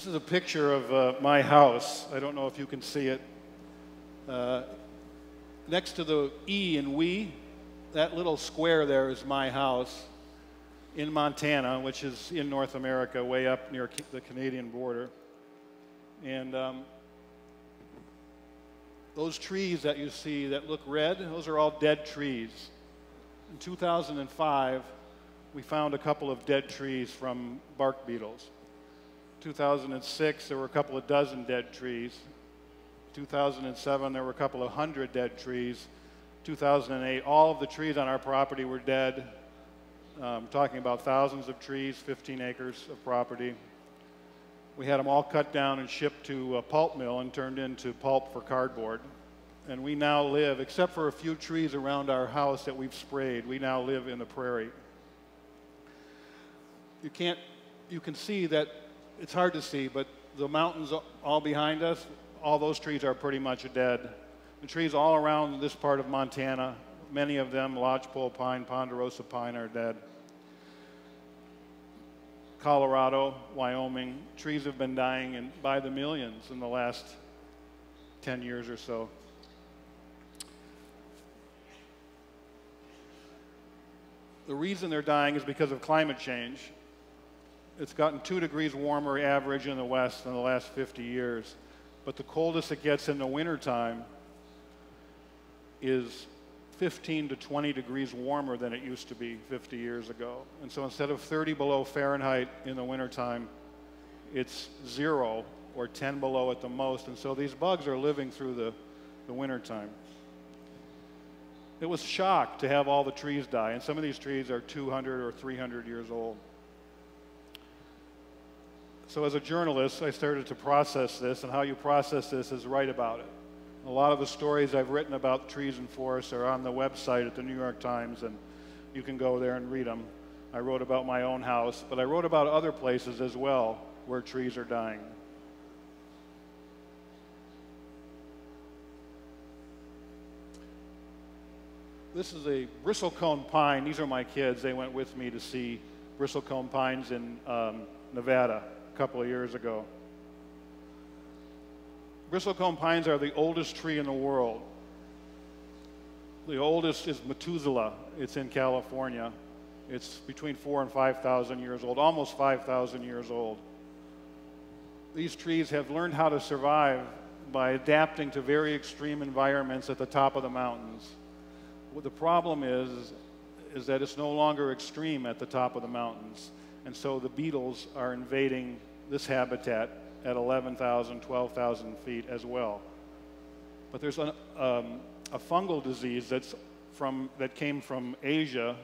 This is a picture of uh, my house. I don't know if you can see it. Uh, next to the E in we, that little square there is my house in Montana, which is in North America, way up near the Canadian border. And um, those trees that you see that look red, those are all dead trees. In 2005, we found a couple of dead trees from bark beetles. 2006, there were a couple of dozen dead trees. 2007, there were a couple of hundred dead trees. 2008, all of the trees on our property were dead. Um, talking about thousands of trees, 15 acres of property. We had them all cut down and shipped to a pulp mill and turned into pulp for cardboard. And we now live, except for a few trees around our house that we've sprayed, we now live in the prairie. You can't, you can see that it's hard to see, but the mountains all behind us, all those trees are pretty much dead. The trees all around this part of Montana, many of them, lodgepole pine, ponderosa pine, are dead. Colorado, Wyoming, trees have been dying in, by the millions in the last 10 years or so. The reason they're dying is because of climate change it's gotten two degrees warmer average in the west in the last 50 years. But the coldest it gets in the wintertime is 15 to 20 degrees warmer than it used to be 50 years ago. And so instead of 30 below Fahrenheit in the wintertime, it's zero or 10 below at the most. And so these bugs are living through the, the wintertime. It was shocked to have all the trees die, and some of these trees are 200 or 300 years old. So as a journalist, I started to process this, and how you process this is write about it. A lot of the stories I've written about trees and forests are on the website at the New York Times, and you can go there and read them. I wrote about my own house, but I wrote about other places as well where trees are dying. This is a bristlecone pine. These are my kids. They went with me to see bristlecone pines in um, Nevada couple of years ago. Bristlecone pines are the oldest tree in the world. The oldest is Methuselah. It's in California. It's between four and 5,000 years old, almost 5,000 years old. These trees have learned how to survive by adapting to very extreme environments at the top of the mountains. What the problem is, is that it's no longer extreme at the top of the mountains. And so the beetles are invading this habitat at 11,000, 12,000 feet as well. But there's a, um, a fungal disease that's from, that came from Asia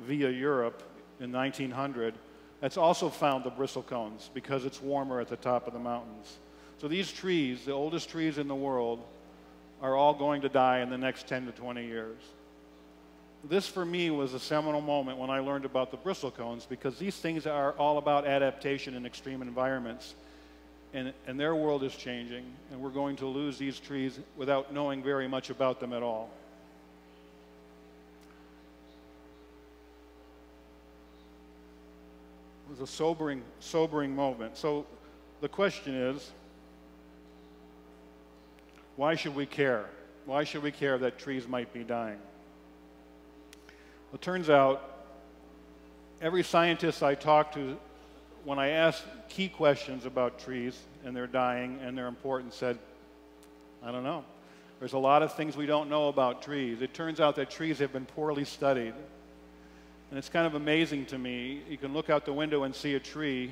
via Europe in 1900 that's also found the bristlecones because it's warmer at the top of the mountains. So these trees, the oldest trees in the world, are all going to die in the next 10 to 20 years this for me was a seminal moment when I learned about the bristlecones because these things are all about adaptation in extreme environments. And, and their world is changing, and we're going to lose these trees without knowing very much about them at all. It was a sobering, sobering moment. So the question is why should we care? Why should we care that trees might be dying? Well, it turns out every scientist I talk to, when I ask key questions about trees and their dying and their importance, said, I don't know. There's a lot of things we don't know about trees. It turns out that trees have been poorly studied. And it's kind of amazing to me. You can look out the window and see a tree,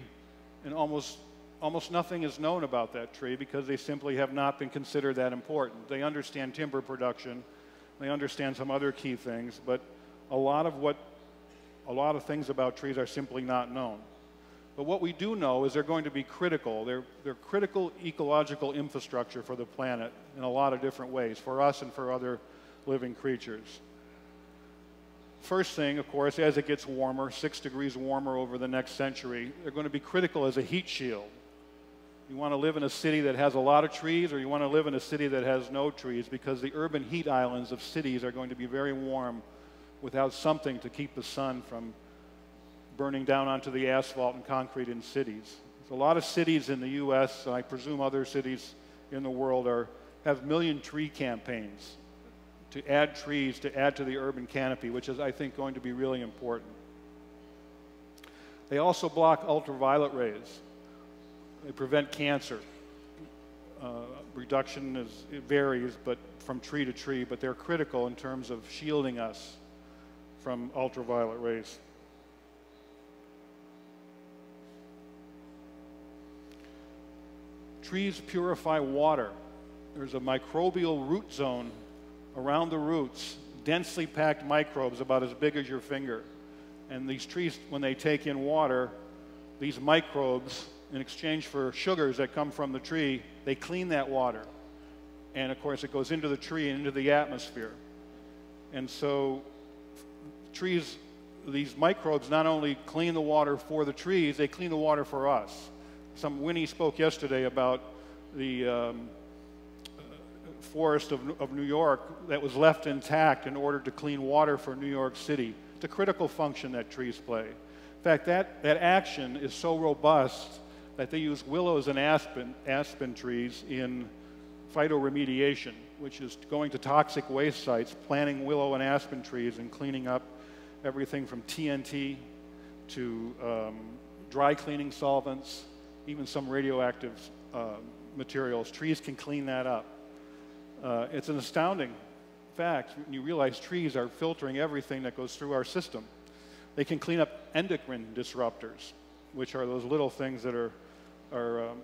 and almost, almost nothing is known about that tree because they simply have not been considered that important. They understand timber production, they understand some other key things, but a lot of what, a lot of things about trees are simply not known. But what we do know is they're going to be critical. They're, they're critical ecological infrastructure for the planet in a lot of different ways, for us and for other living creatures. First thing, of course, as it gets warmer, six degrees warmer over the next century, they're going to be critical as a heat shield. You want to live in a city that has a lot of trees, or you want to live in a city that has no trees, because the urban heat islands of cities are going to be very warm without something to keep the sun from burning down onto the asphalt and concrete in cities. A lot of cities in the U.S., and I presume other cities in the world, are, have million tree campaigns to add trees, to add to the urban canopy, which is, I think, going to be really important. They also block ultraviolet rays. They prevent cancer. Uh, reduction is, varies, but from tree to tree, but they're critical in terms of shielding us from ultraviolet rays. Trees purify water. There's a microbial root zone around the roots, densely packed microbes about as big as your finger. And these trees, when they take in water, these microbes, in exchange for sugars that come from the tree, they clean that water. And of course, it goes into the tree and into the atmosphere. And so, trees, these microbes not only clean the water for the trees, they clean the water for us. Some Winnie spoke yesterday about the um, forest of, of New York that was left intact in order to clean water for New York City. It's a critical function that trees play. In fact, that, that action is so robust that they use willows and aspen, aspen trees in phytoremediation, which is going to toxic waste sites, planting willow and aspen trees and cleaning up everything from TNT to um, dry cleaning solvents, even some radioactive uh, materials. Trees can clean that up. Uh, it's an astounding fact when you realize trees are filtering everything that goes through our system. They can clean up endocrine disruptors, which are those little things that are, are um,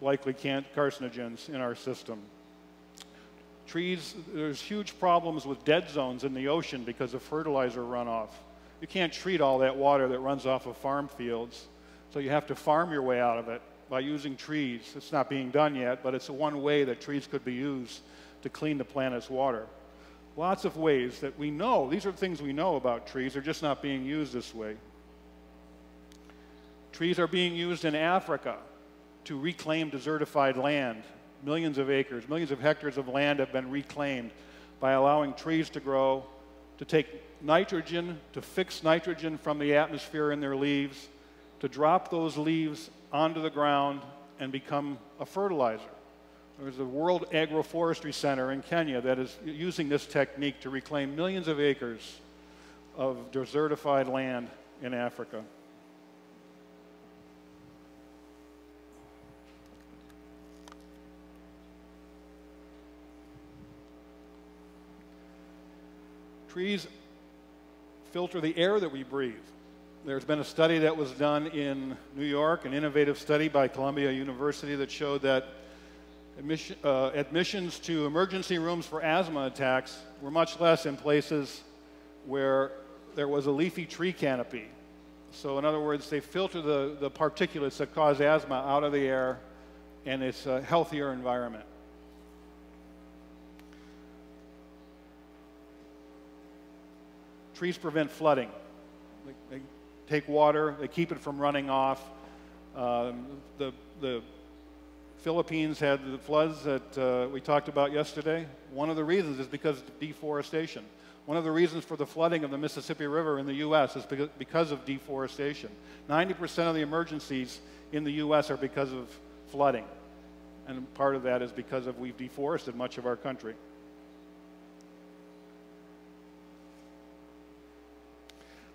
likely carcinogens in our system. Trees, there's huge problems with dead zones in the ocean because of fertilizer runoff. You can't treat all that water that runs off of farm fields, so you have to farm your way out of it by using trees. It's not being done yet, but it's one way that trees could be used to clean the planet's water. Lots of ways that we know, these are things we know about trees, they're just not being used this way. Trees are being used in Africa to reclaim desertified land. Millions of acres, millions of hectares of land have been reclaimed by allowing trees to grow, to take nitrogen, to fix nitrogen from the atmosphere in their leaves, to drop those leaves onto the ground and become a fertilizer. There's a World Agroforestry Center in Kenya that is using this technique to reclaim millions of acres of desertified land in Africa. Trees filter the air that we breathe. There's been a study that was done in New York, an innovative study by Columbia University that showed that admission, uh, admissions to emergency rooms for asthma attacks were much less in places where there was a leafy tree canopy. So, in other words, they filter the, the particulates that cause asthma out of the air, and it's a healthier environment. Trees prevent flooding. They, they take water, they keep it from running off. Um, the, the Philippines had the floods that uh, we talked about yesterday. One of the reasons is because of deforestation. One of the reasons for the flooding of the Mississippi River in the U.S. is because of deforestation. 90% of the emergencies in the U.S. are because of flooding. And part of that is because of we've deforested much of our country.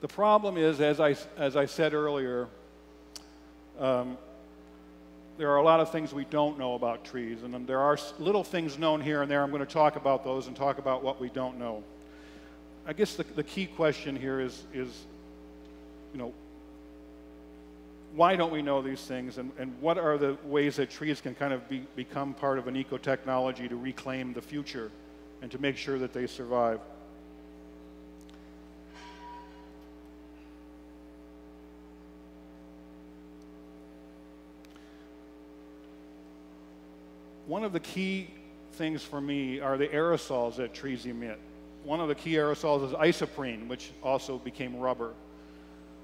The problem is, as I, as I said earlier, um, there are a lot of things we don't know about trees, and there are little things known here and there. I'm going to talk about those and talk about what we don't know. I guess the, the key question here is, is, you know, why don't we know these things, and, and what are the ways that trees can kind of be, become part of an eco-technology to reclaim the future and to make sure that they survive? One of the key things for me are the aerosols that trees emit. One of the key aerosols is isoprene, which also became rubber.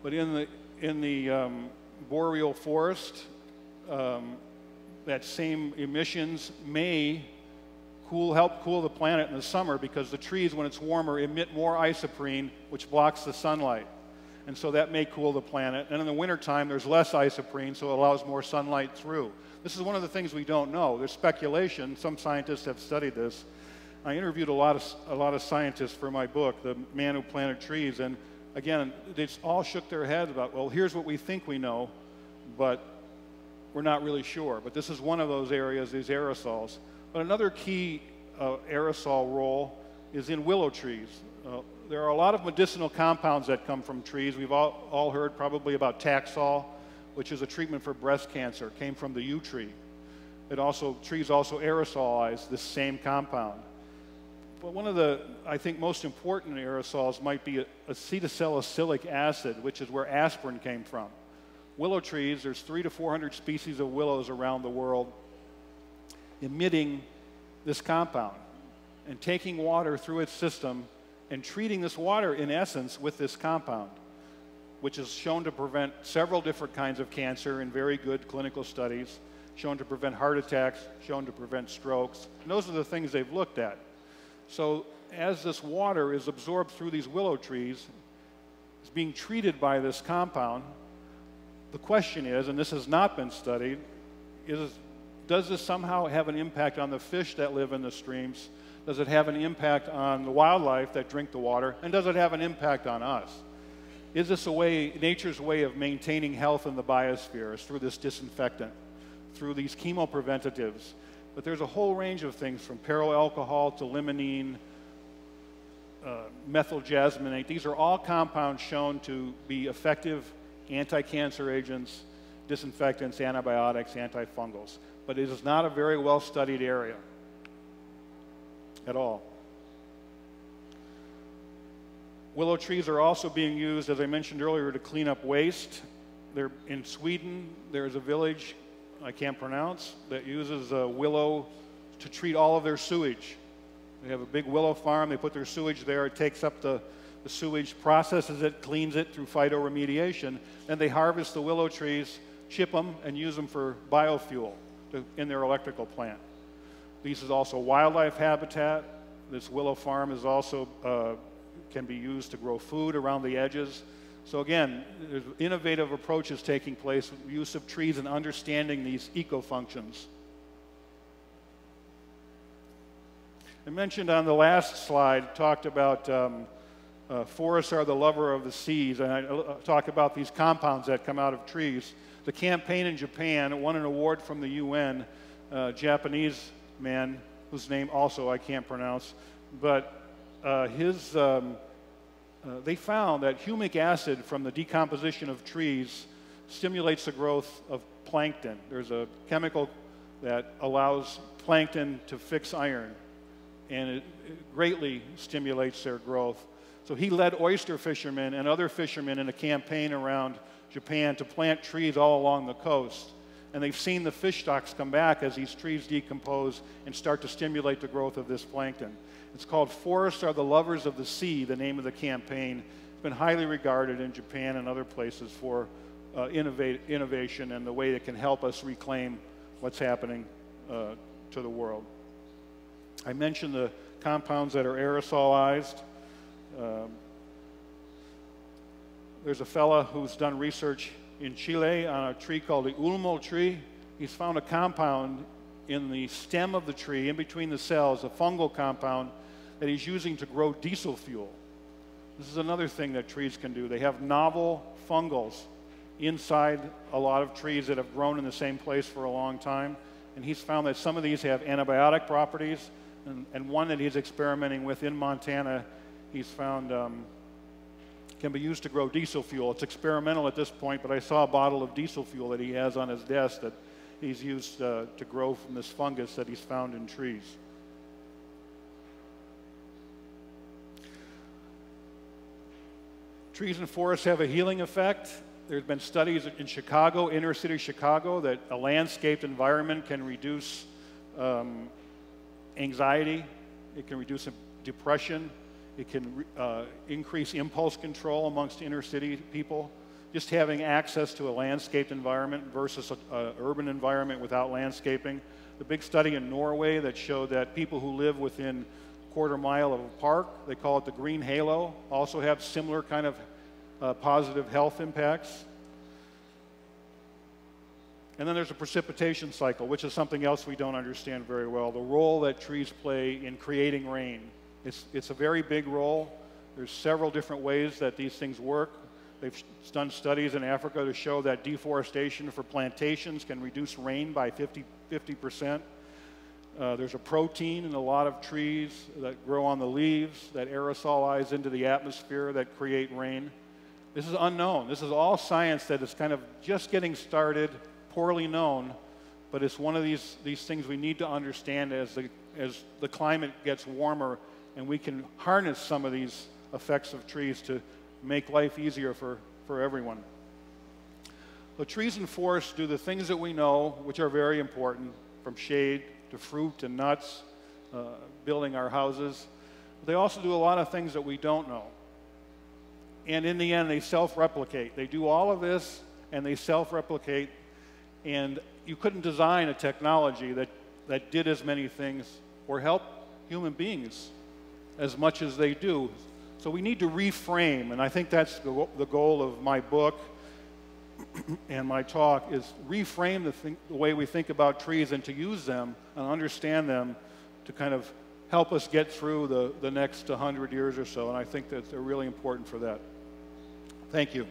But in the, in the um, boreal forest, um, that same emissions may cool, help cool the planet in the summer because the trees, when it's warmer, emit more isoprene, which blocks the sunlight. And so that may cool the planet. And in the wintertime, there's less isoprene, so it allows more sunlight through. This is one of the things we don't know. There's speculation. Some scientists have studied this. I interviewed a lot of, a lot of scientists for my book, The Man Who Planted Trees, and again, they all shook their heads about, well, here's what we think we know, but we're not really sure. But this is one of those areas, these aerosols. But another key uh, aerosol role is in willow trees. Uh, there are a lot of medicinal compounds that come from trees. We've all, all heard probably about Taxol, which is a treatment for breast cancer, it came from the yew tree. It also, trees also aerosolize this same compound. But one of the, I think, most important aerosols might be acetylsalicylic acid, which is where aspirin came from. Willow trees, there's three to 400 species of willows around the world emitting this compound and taking water through its system and treating this water, in essence, with this compound, which is shown to prevent several different kinds of cancer in very good clinical studies, shown to prevent heart attacks, shown to prevent strokes. And those are the things they've looked at. So, as this water is absorbed through these willow trees, it's being treated by this compound. The question is, and this has not been studied, is does this somehow have an impact on the fish that live in the streams? Does it have an impact on the wildlife that drink the water? And does it have an impact on us? Is this a way, nature's way of maintaining health in the biosphere is through this disinfectant, through these chemopreventatives? But there's a whole range of things from perillyl alcohol to limonene, uh, methyl jasmonate. These are all compounds shown to be effective anti cancer agents, disinfectants, antibiotics, antifungals. But it is not a very well studied area at all. Willow trees are also being used, as I mentioned earlier, to clean up waste. They're, in Sweden, there's a village I can't pronounce that uses uh, willow to treat all of their sewage. They have a big willow farm, they put their sewage there, it takes up the, the sewage, processes it, cleans it through phytoremediation. and they harvest the willow trees, chip them, and use them for biofuel to, in their electrical plant. This is also wildlife habitat. This willow farm is also uh, can be used to grow food around the edges. So again, there's innovative approaches taking place use of trees and understanding these eco-functions. I mentioned on the last slide, talked about um, uh, forests are the lover of the seas, and I uh, talk about these compounds that come out of trees. The campaign in Japan won an award from the UN, uh, Japanese man whose name also I can't pronounce, but uh, his, um, uh, they found that humic acid from the decomposition of trees stimulates the growth of plankton. There's a chemical that allows plankton to fix iron, and it, it greatly stimulates their growth. So he led oyster fishermen and other fishermen in a campaign around Japan to plant trees all along the coast and they've seen the fish stocks come back as these trees decompose and start to stimulate the growth of this plankton. It's called Forests Are the Lovers of the Sea, the name of the campaign. It's been highly regarded in Japan and other places for uh, innovate, innovation and the way it can help us reclaim what's happening uh, to the world. I mentioned the compounds that are aerosolized. Um, there's a fella who's done research in Chile on a tree called the ulmo tree. He's found a compound in the stem of the tree, in between the cells, a fungal compound that he's using to grow diesel fuel. This is another thing that trees can do. They have novel fungals inside a lot of trees that have grown in the same place for a long time. And he's found that some of these have antibiotic properties, and, and one that he's experimenting with in Montana, he's found um, can be used to grow diesel fuel. It's experimental at this point, but I saw a bottle of diesel fuel that he has on his desk that he's used uh, to grow from this fungus that he's found in trees. Trees and forests have a healing effect. There's been studies in Chicago, inner city Chicago, that a landscaped environment can reduce um, anxiety, it can reduce depression, it can uh, increase impulse control amongst inner city people. Just having access to a landscaped environment versus an urban environment without landscaping. The big study in Norway that showed that people who live within a quarter mile of a park, they call it the green halo, also have similar kind of uh, positive health impacts. And then there's a precipitation cycle, which is something else we don't understand very well. The role that trees play in creating rain. It's, it's a very big role. There's several different ways that these things work. They've done studies in Africa to show that deforestation for plantations can reduce rain by 50, 50%. Uh, there's a protein in a lot of trees that grow on the leaves that aerosolize into the atmosphere that create rain. This is unknown. This is all science that is kind of just getting started poorly known, but it's one of these, these things we need to understand as the, as the climate gets warmer and we can harness some of these effects of trees to make life easier for, for everyone. The trees and forests do the things that we know, which are very important, from shade to fruit and nuts, uh, building our houses. But They also do a lot of things that we don't know. And in the end, they self replicate. They do all of this and they self replicate and you couldn't design a technology that, that did as many things or help human beings as much as they do. So we need to reframe, and I think that's the, goal of my book and my talk is reframe the, the way we think about trees and to use them and understand them to kind of help us get through the, the next 100 years or so. And I think that they're really important for that. Thank you.